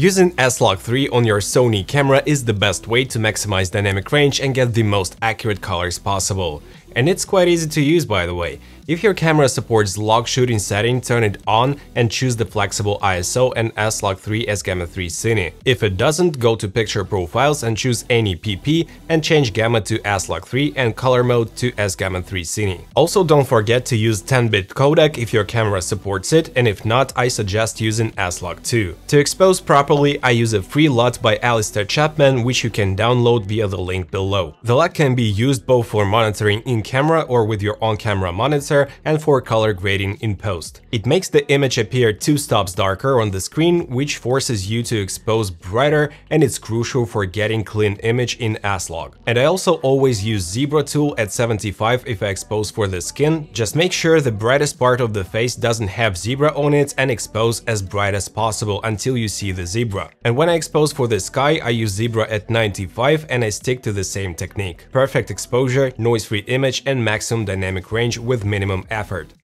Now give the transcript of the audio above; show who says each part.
Speaker 1: Using S-Log3 on your Sony camera is the best way to maximize dynamic range and get the most accurate colors possible. And it's quite easy to use by the way. If your camera supports log shooting setting, turn it on and choose the flexible ISO and S-Log3 as Gamma 3 Cine. If it doesn't, go to picture profiles and choose any PP and change gamma to S-Log3 and color mode to S Gamma 3 Cine. Also don't forget to use 10-bit codec if your camera supports it and if not, I suggest using S-Log2. To expose properly, I use a free LUT by Alister Chapman which you can download via the link below. The LUT can be used both for monitoring in camera or with your on-camera monitor and for color grading in post. It makes the image appear two stops darker on the screen, which forces you to expose brighter and it's crucial for getting clean image in S-Log. And I also always use Zebra tool at 75 if I expose for the skin, just make sure the brightest part of the face doesn't have zebra on it and expose as bright as possible until you see the zebra. And when I expose for the sky, I use zebra at 95 and I stick to the same technique. Perfect exposure, noise-free image and maximum dynamic range with minimum effort.